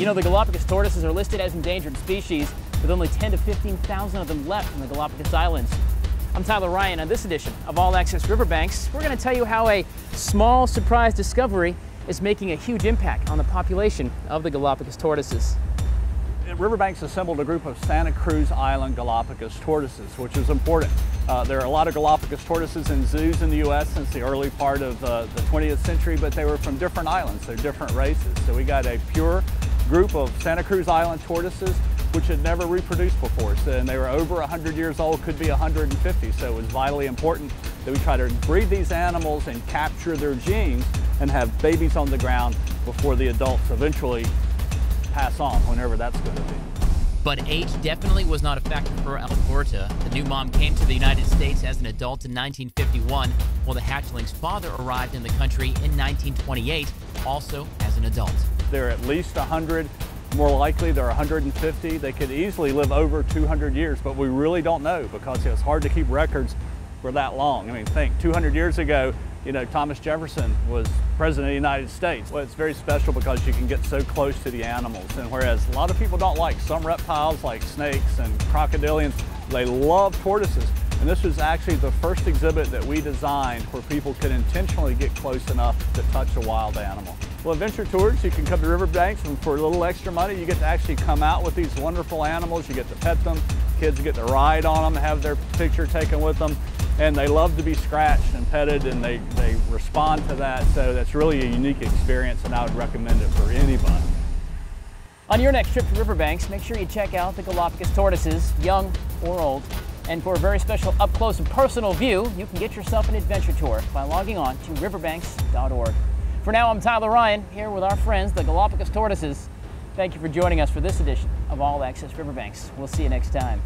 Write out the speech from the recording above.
You know, the Galapagos tortoises are listed as endangered species with only 10 to 15,000 of them left in the Galapagos Islands. I'm Tyler Ryan. On this edition of All Access Riverbanks, we're going to tell you how a small surprise discovery is making a huge impact on the population of the Galapagos tortoises. Riverbanks assembled a group of Santa Cruz Island Galapagos tortoises, which is important. Uh, there are a lot of Galapagos tortoises in zoos in the U.S. since the early part of uh, the 20th century, but they were from different islands. They're different races. So we got a pure group of Santa Cruz Island tortoises which had never reproduced before. So, and they were over 100 years old, could be 150. So it was vitally important that we try to breed these animals and capture their genes and have babies on the ground before the adults eventually pass on, whenever that's going to be. But age definitely was not a factor for Alberta. The new mom came to the United States as an adult in 1951, while the hatchling's father arrived in the country in 1928, also as an adult. They're at least 100, more likely they're 150. They could easily live over 200 years, but we really don't know because it's hard to keep records for that long. I mean, think 200 years ago, you know, Thomas Jefferson was president of the United States. Well, it's very special because you can get so close to the animals. And whereas a lot of people don't like some reptiles like snakes and crocodilians, they love tortoises. And this was actually the first exhibit that we designed where people could intentionally get close enough to touch a wild animal. Well, adventure tours, you can come to Riverbanks and for a little extra money, you get to actually come out with these wonderful animals. You get to pet them. Kids get to ride on them, have their picture taken with them. And they love to be scratched and petted and they, they respond to that. So that's really a unique experience and I would recommend it for anybody. On your next trip to Riverbanks, make sure you check out the Galapagos tortoises, young or old. And for a very special up close and personal view, you can get yourself an adventure tour by logging on to riverbanks.org. For now, I'm Tyler Ryan here with our friends, the Galapagos tortoises. Thank you for joining us for this edition of All Access Riverbanks. We'll see you next time.